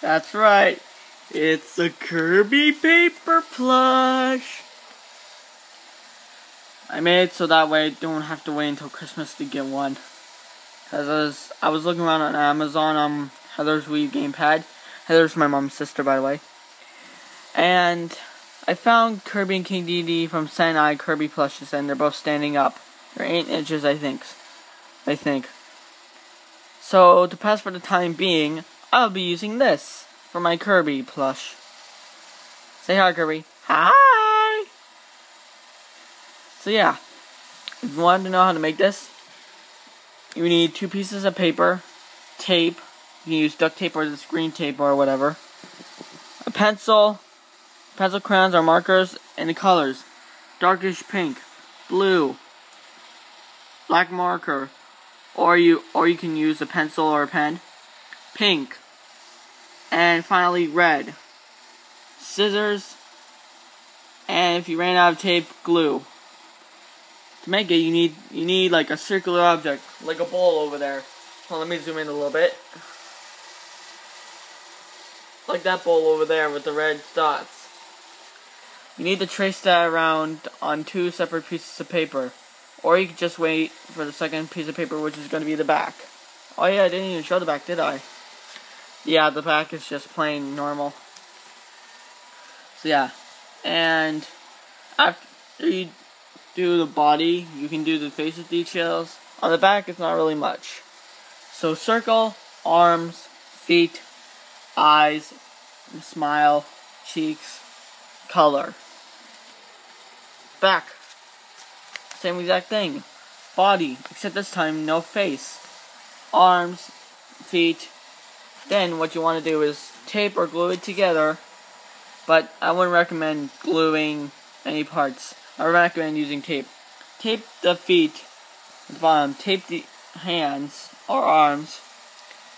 That's right. It's a Kirby paper plush. I made it so that way I don't have to wait until Christmas to get one. Cause I was, I was looking around on Amazon on Heather's Wii gamepad. Heather's my mom's sister, by the way. And I found Kirby and King Dedede from Sanei Kirby plushes, and they're both standing up. They're eight inches, I think. I think. So to pass for the time being, I'll be using this for my Kirby plush. Say hi, Kirby. Hi! So yeah, if you want to know how to make this, you need two pieces of paper, tape, you can use duct tape or the screen tape or whatever, a pencil, pencil crayons or markers, and the colors. Darkish pink, blue, black marker, or you or you can use a pencil or a pen, pink, and finally red. Scissors, and if you ran out of tape, glue. To make it, you need you need like a circular object, like a bowl over there. Well, let me zoom in a little bit. Like that bowl over there with the red dots. You need to trace that around on two separate pieces of paper. Or you can just wait for the second piece of paper, which is going to be the back. Oh yeah, I didn't even show the back, did I? Yeah, the back is just plain normal. So yeah, and after you do the body, you can do the facial details. On the back, it's not really much. So circle, arms, feet, eyes, smile, cheeks, color. Back, same exact thing. Body, except this time no face. Arms, feet. Then what you want to do is tape or glue it together. But I wouldn't recommend gluing any parts. I recommend using tape. Tape the feet the bottom. Tape the hands or arms.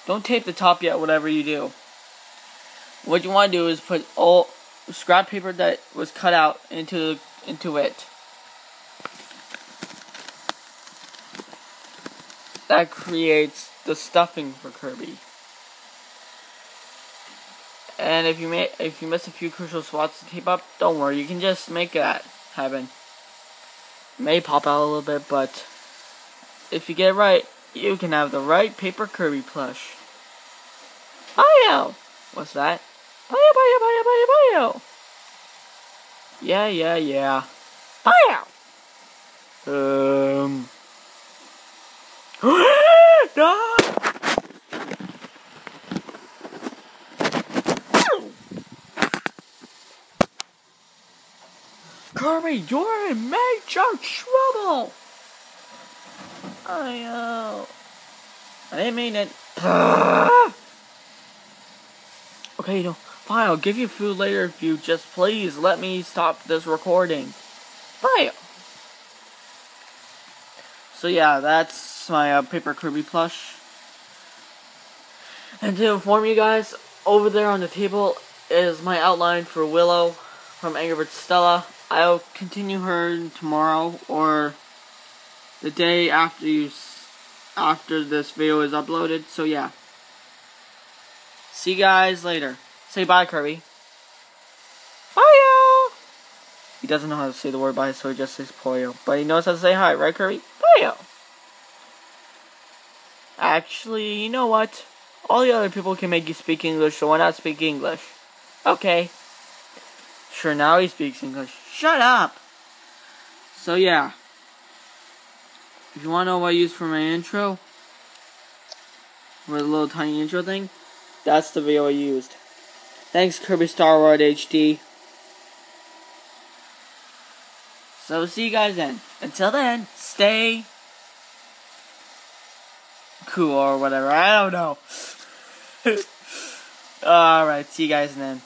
Don't tape the top yet, whatever you do. What you want to do is put all scrap paper that was cut out into into it. That creates the stuffing for Kirby. And if you may, if you miss a few crucial spots to tape up, don't worry, you can just make that happen. It may pop out a little bit, but if you get it right, you can have the right paper Kirby plush. Poyo! What's that? Poyo, poyo, poyo, poyo, poyo! Yeah, yeah, yeah. Poyo! Um... no! Kirby, you're in major trouble! I, uh... I didn't mean it. okay, you know, fine, I'll give you food later if you just please let me stop this recording. Fine. So yeah, that's my uh, paper Kirby plush. And to inform you guys, over there on the table is my outline for Willow from Angry Birds Stella. I'll continue her tomorrow or the day after you after this video is uploaded. So yeah. See you guys later. Say bye, Kirby. Bye, He doesn't know how to say the word bye, so he just says Poyo. But he knows how to say hi, right, Kirby? Poyo. Actually, you know what? All the other people can make you speak English, so why not speak English? Okay. Sure, now he speaks English. Shut up! So yeah. If you want to know what I use for my intro, or the little tiny intro thing, that's the video I used. Thanks Kirby Star Rod HD. So see you guys then. Until then, stay cool or whatever. I don't know. Alright, see you guys then.